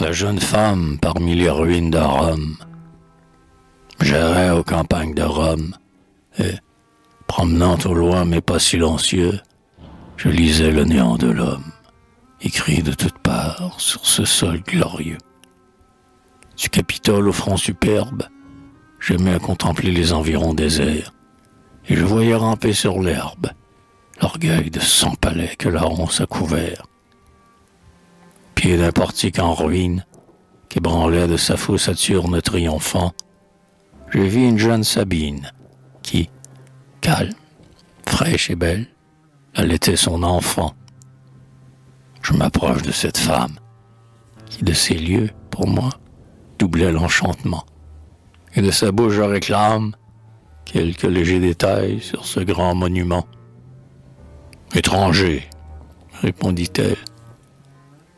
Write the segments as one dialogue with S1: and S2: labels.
S1: la jeune femme parmi les ruines de Rome. J'errais aux campagnes de Rome, et, promenant au loin mes pas silencieux, je lisais le néant de l'homme, écrit de toutes parts sur ce sol glorieux. Du Capitole au front superbe, j'aimais à contempler les environs déserts, et je voyais ramper sur l'herbe l'orgueil de cent palais que la ronce a couvert. Pied d'un portique en ruine, qu'ébranlait de sa fausse Saturne triomphant, j'ai vu une jeune Sabine qui, calme, fraîche et belle, allaitait son enfant. Je m'approche de cette femme qui, de ces lieux, pour moi, doublait l'enchantement. Et de sa bouche je réclame quelques légers détails sur ce grand monument. Étranger, répondit-elle,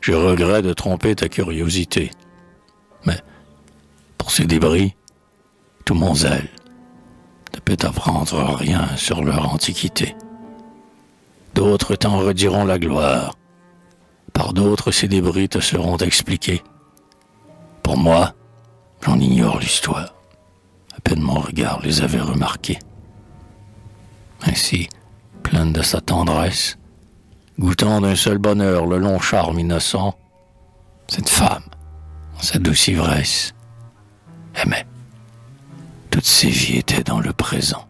S1: je regrette de tromper ta curiosité. Mais, pour ces débris, tout mon zèle ne peut apprendre rien sur leur antiquité. D'autres t'en rediront la gloire. Par d'autres, ces débris te seront expliqués. Pour moi, j'en ignore l'histoire. À peine mon regard les avait remarqués. Ainsi, pleine de sa tendresse, goûtant d'un seul bonheur le long charme innocent, cette femme, sa douce ivresse, aimait. Toutes ses vies étaient dans le présent.